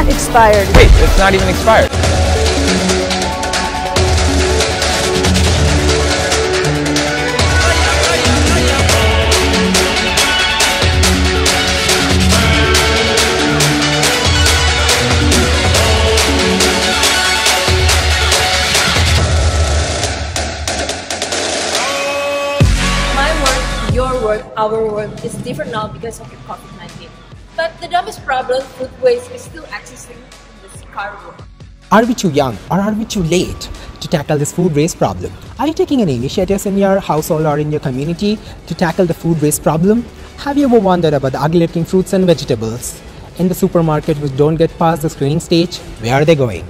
expired. Wait, it's not even expired. My work, your work, our work is different now because of the COVID-19. But the dumbest problem, food waste, is still existing in this current world. Are we too young or are we too late to tackle this food waste problem? Are you taking any initiatives in your household or in your community to tackle the food waste problem? Have you ever wondered about the ugly looking fruits and vegetables in the supermarket which don't get past the screening stage? Where are they going?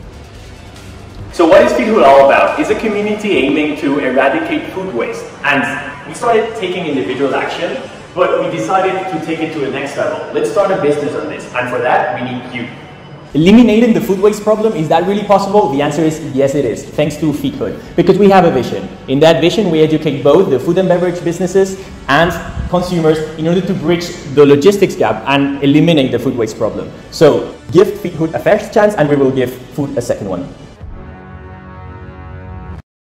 So what is Feedhood all about? It's a community aiming to eradicate food waste. And we started taking individual action, but we decided to take it to the next level. Let's start a business on this. And for that, we need you. Eliminating the food waste problem, is that really possible? The answer is yes, it is, thanks to Feedhood. Because we have a vision. In that vision, we educate both the food and beverage businesses and consumers in order to bridge the logistics gap and eliminate the food waste problem. So give Feedhood a first chance and we will give food a second one.